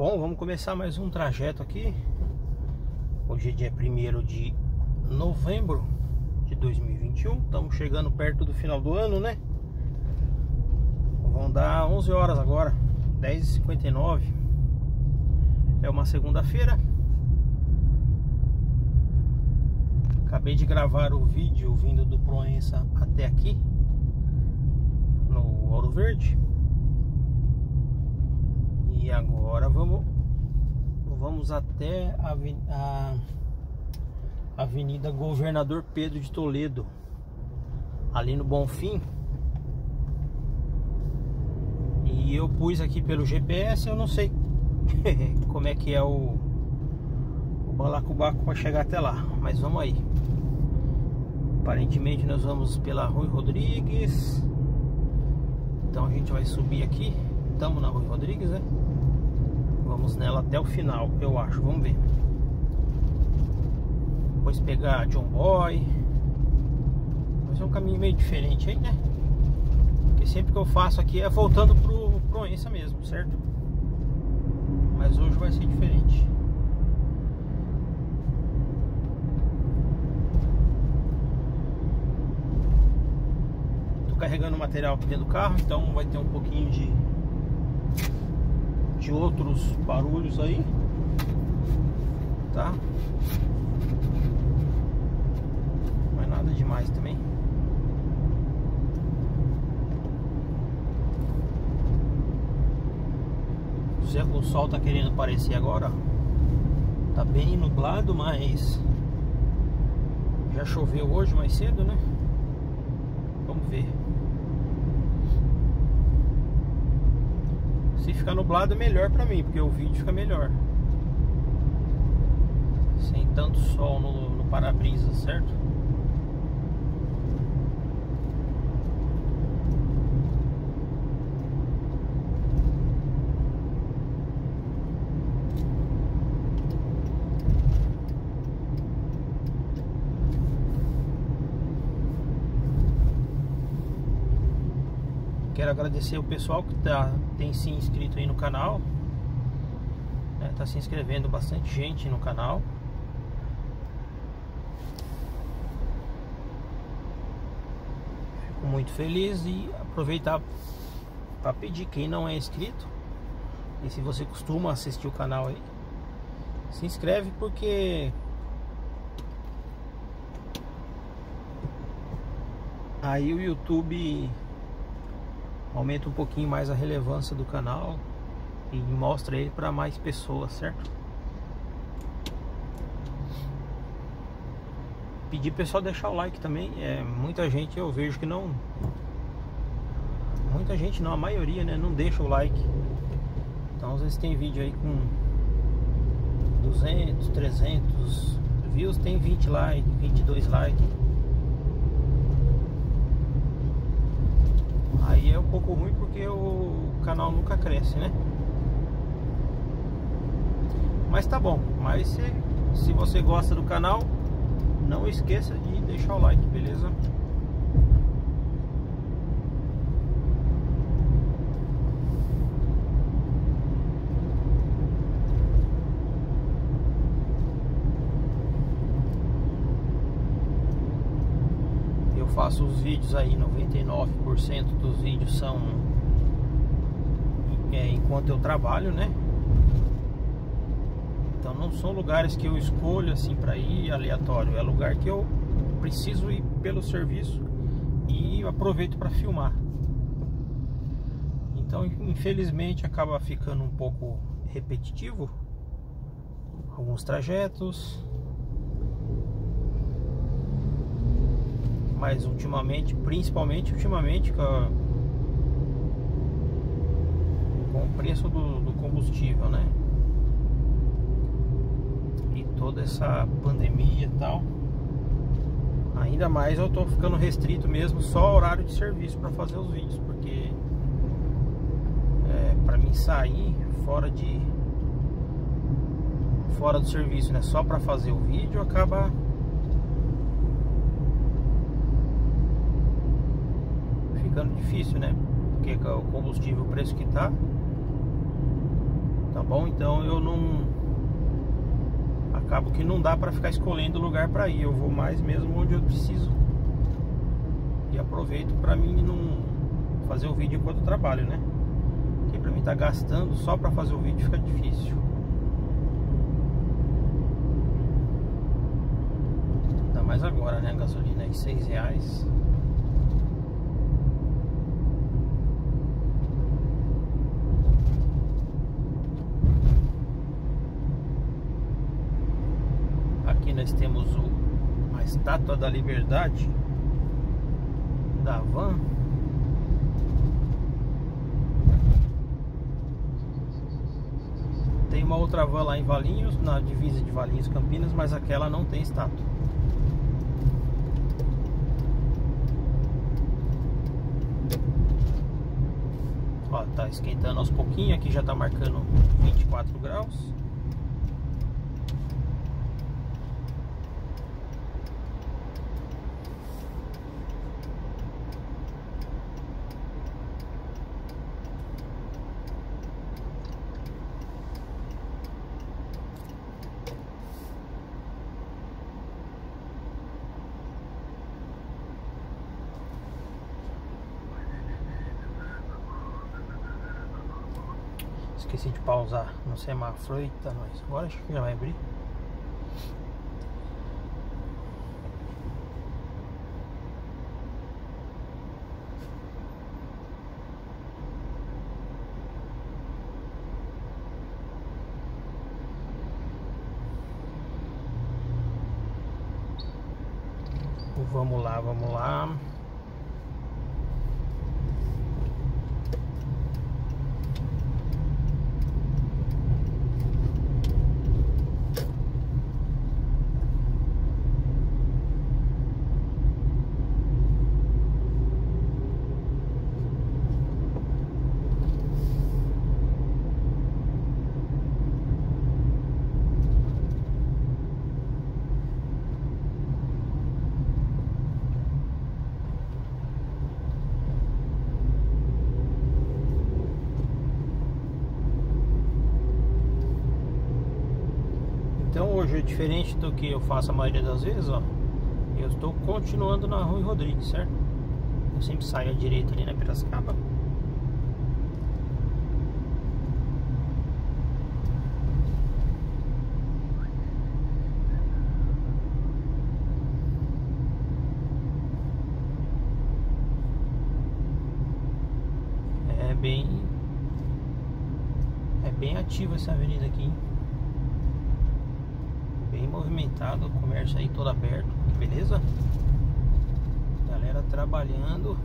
Bom, vamos começar mais um trajeto aqui. Hoje é dia 1 de novembro de 2021. Estamos chegando perto do final do ano, né? Vão dar 11 horas agora, 10h59. É uma segunda-feira. Acabei de gravar o vídeo vindo do Proença até aqui, no Ouro Verde. E agora vamos vamos até a, a Avenida Governador Pedro de Toledo, ali no Bonfim. E eu pus aqui pelo GPS, eu não sei como é que é o, o balacobaco para chegar até lá, mas vamos aí. Aparentemente nós vamos pela Rui Rodrigues. Então a gente vai subir aqui. Estamos na Rui Rodrigues, né? Vamos nela até o final, eu acho. Vamos ver. Depois pegar John Boy. Mas é um caminho meio diferente aí, né? Porque sempre que eu faço aqui é voltando pro Proença mesmo, certo? Mas hoje vai ser diferente. Carregando material aqui dentro do carro, então vai ter um pouquinho de de outros barulhos aí, tá? É nada demais também. O sol tá querendo aparecer agora, Tá bem nublado, mas já choveu hoje mais cedo, né? Vamos ver. Se ficar nublado é melhor pra mim, porque o vídeo fica melhor. Sem tanto sol no, no para-brisa, certo? Agradecer o pessoal que tá, tem se inscrito aí no canal. Né, tá se inscrevendo bastante gente no canal. Fico muito feliz e aproveitar para pedir quem não é inscrito. E se você costuma assistir o canal aí, se inscreve porque aí o YouTube aumenta um pouquinho mais a relevância do canal e mostra ele para mais pessoas, certo? Pedir pessoal deixar o like também, é muita gente eu vejo que não muita gente não, a maioria, né, não deixa o like. Então às vezes tem vídeo aí com 200, 300 views, tem 20 likes, 22 likes. Aí é um pouco ruim porque o canal nunca cresce, né? Mas tá bom. Mas se, se você gosta do canal, não esqueça de deixar o like, beleza? Faço os vídeos aí, 99% dos vídeos são é, enquanto eu trabalho, né? Então não são lugares que eu escolho assim para ir aleatório, é lugar que eu preciso ir pelo serviço e aproveito para filmar. Então, infelizmente, acaba ficando um pouco repetitivo alguns trajetos, mas ultimamente, principalmente ultimamente com, o preço do, do combustível, né? E toda essa pandemia e tal. Ainda mais eu tô ficando restrito mesmo só horário de serviço para fazer os vídeos, porque é, para mim sair fora de fora do serviço, né, só para fazer o vídeo acaba ficando difícil, né? Porque o combustível, o preço que tá. Tá bom? Então eu não acabo que não dá para ficar escolhendo lugar para ir. Eu vou mais mesmo onde eu preciso. E aproveito para mim não fazer o vídeo enquanto trabalho, né? Porque para mim tá gastando só para fazer o vídeo fica difícil. Ainda mais agora, né? A gasolina aí seis reais. Nós temos o, a estátua da liberdade da van. Tem uma outra van lá em Valinhos na divisa de Valinhos Campinas mas aquela não tem estátua. Ó tá esquentando aos pouquinhos aqui já tá marcando 24 graus no semáforo. Eita, nós. Agora acho que já vai abrir. Vamos lá, vamos lá. Hoje, diferente do que eu faço a maioria das vezes, ó, eu estou continuando na Rui Rodrigues, certo? Eu sempre saio à direita ali na Piracicaba. É bem é bem ativa essa avenida aqui. Hein? Movimentado, o comércio aí todo aberto, beleza? Galera trabalhando.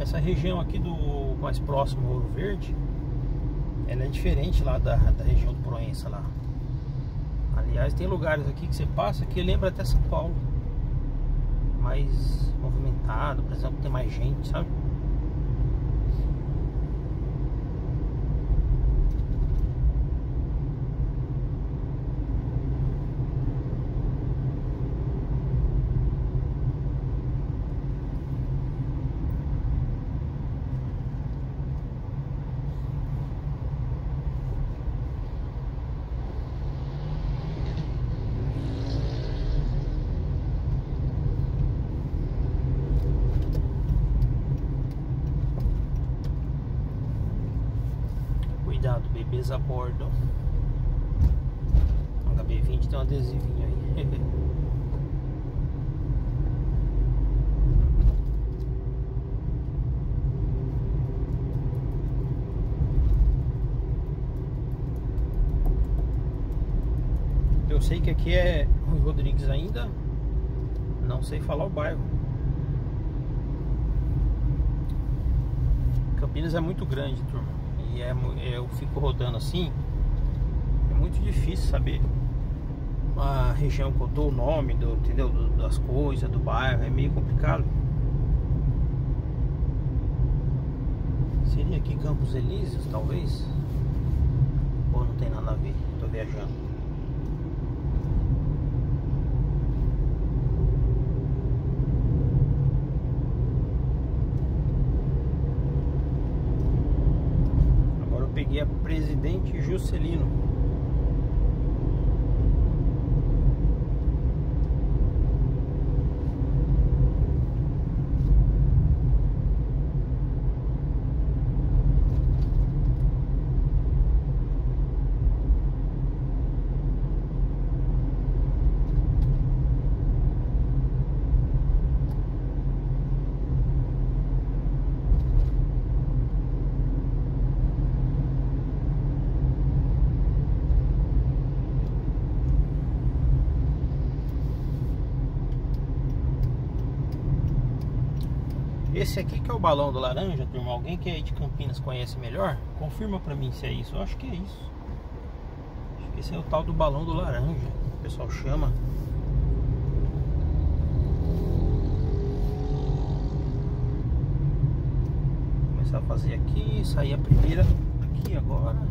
Essa região aqui do mais próximo Ouro Verde, ela é diferente lá da, da região do Proença lá. Aliás, tem lugares aqui que você passa que lembra até São Paulo. Mais movimentado, por exemplo, tem mais gente, sabe? Cuidado, bebês a bordo. HB20 tem um adesivinho aí. Eu sei que aqui é Rui Rodrigues ainda. Não sei falar o bairro. Campinas é muito grande, turma e é, eu fico rodando assim, é muito difícil saber a região que eu dou o nome, do, entendeu? das coisas, do bairro, é meio complicado. Seria aqui Campos Elíseos, talvez? Ou não tem nada a ver, tô viajando. Agora eu peguei a Presidente Juscelino. Esse aqui que é o balão do laranja, turma. Alguém que é de Campinas conhece melhor? Confirma pra mim se é isso. Eu acho que é isso. Acho que esse é o tal do balão do laranja. O pessoal chama. Vou começar a fazer aqui. Sair a primeira aqui agora.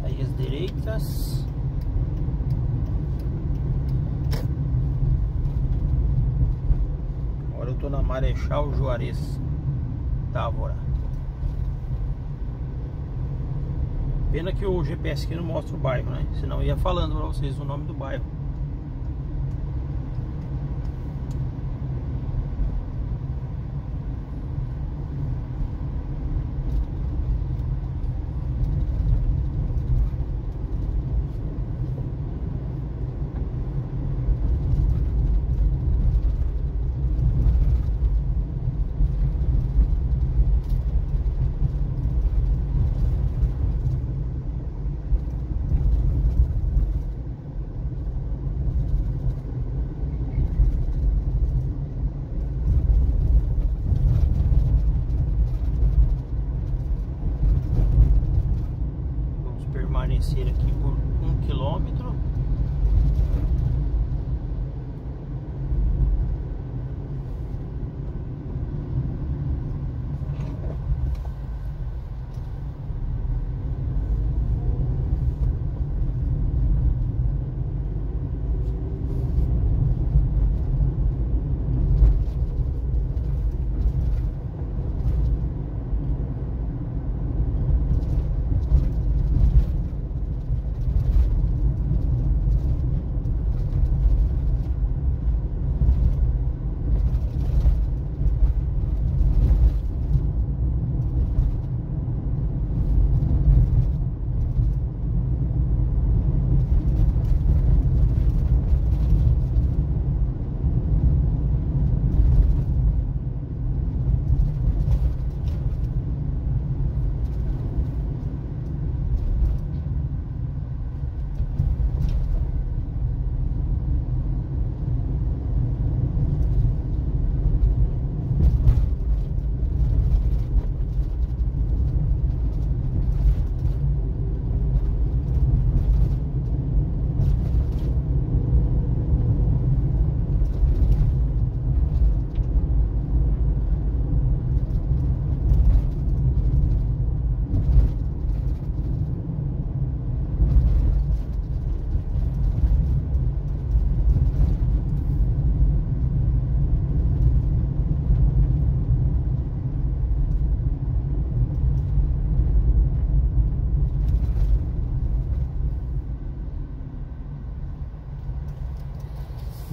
Sair as direitas. Tô na Marechal Juarez Távora. Pena que o GPS aqui não mostra o bairro, né? Senão ia falando pra vocês o nome do bairro. Permanecer aqui por um quilômetro.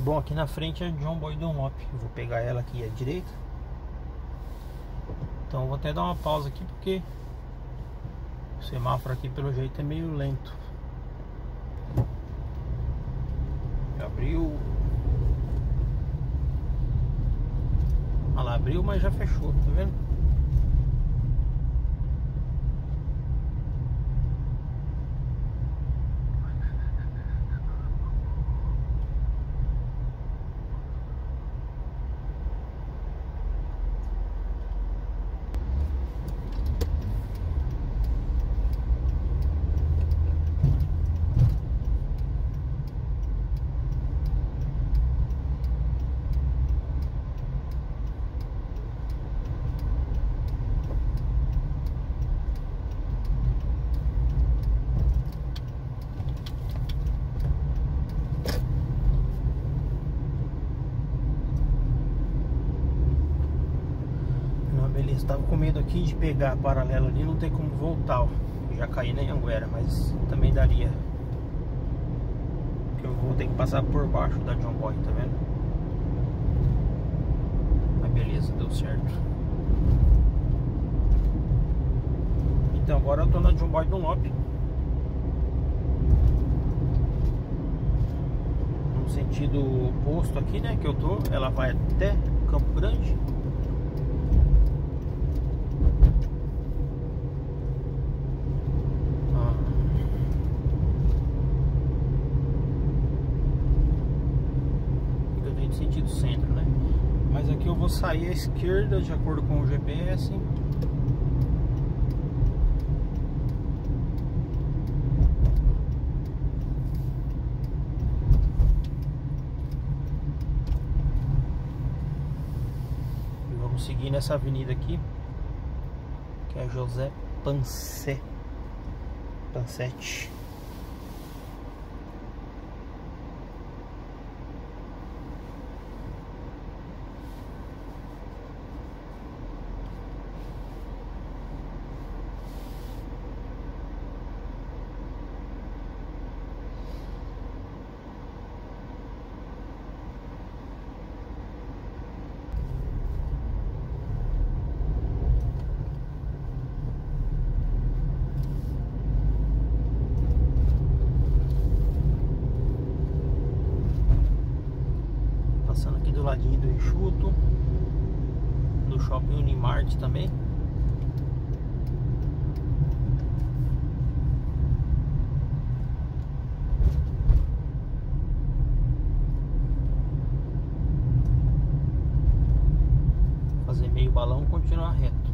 Bom, aqui na frente é John Boy Dunlop. Vou pegar ela aqui à direita. Então vou até dar uma pausa aqui porque o semáforo aqui pelo jeito é meio lento. Abriu. Ela abriu, mas já fechou, tá vendo? Beleza, tava com medo aqui de pegar a paralela ali, não tem como voltar, ó. Já caí na Anguera, mas também daria. Eu vou ter que passar por baixo da John Boy, tá vendo? Mas beleza, deu certo. Então agora eu tô na John Boy Dunlop. No sentido oposto aqui, né, que eu tô, ela vai até Campo Grande. sentido centro, né? Mas aqui eu vou sair à esquerda de acordo com o GPS. E vamos seguir nessa avenida aqui, que é José Pancé. Pansete. ladinho do enxuto do shopping Unimart também? Fazer meio balão continuar reto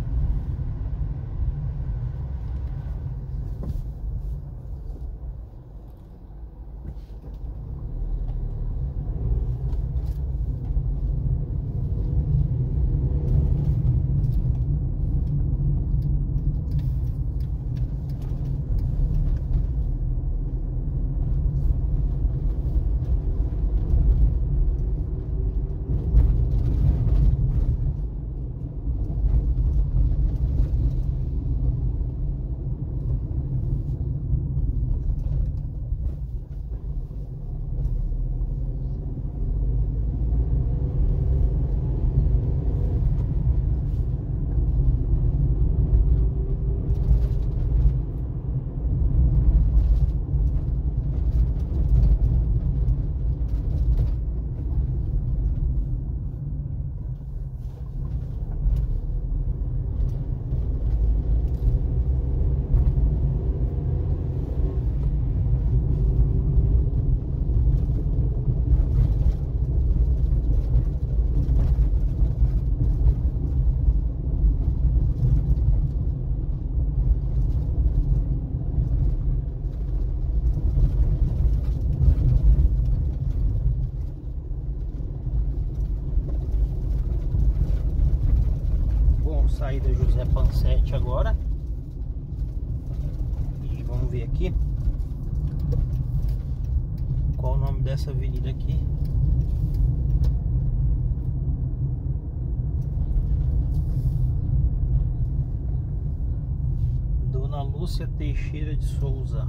saída José Pansete agora. E vamos ver aqui. Qual o nome dessa avenida aqui? Dona Lúcia Teixeira de Souza.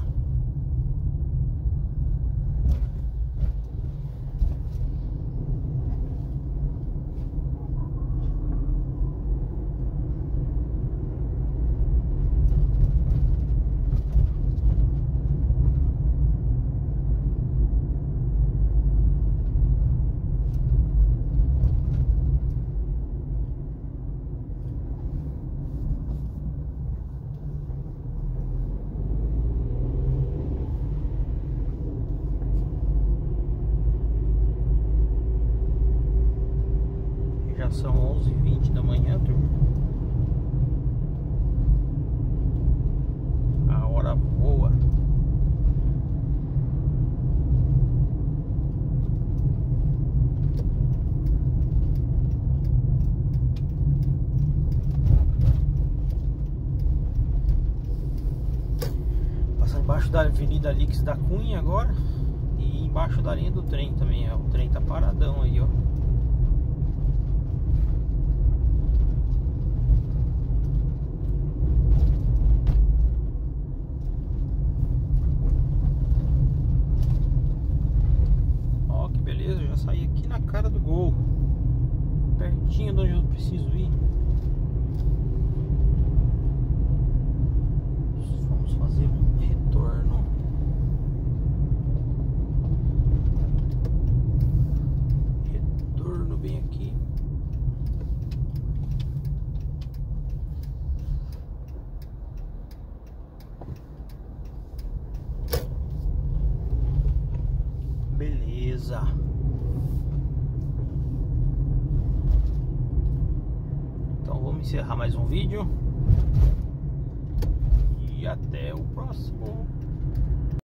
embaixo da Avenida Lix da Cunha agora e embaixo da linha do trem também. Ó. O trem tá paradão aí, ó. Ó, que beleza, já saí aqui na cara do gol. Pertinho de onde eu preciso ir.